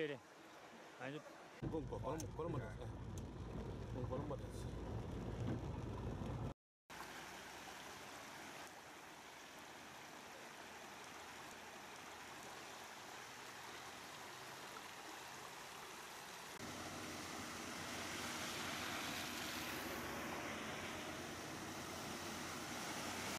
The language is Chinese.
对对，反正就不不不那么不那么，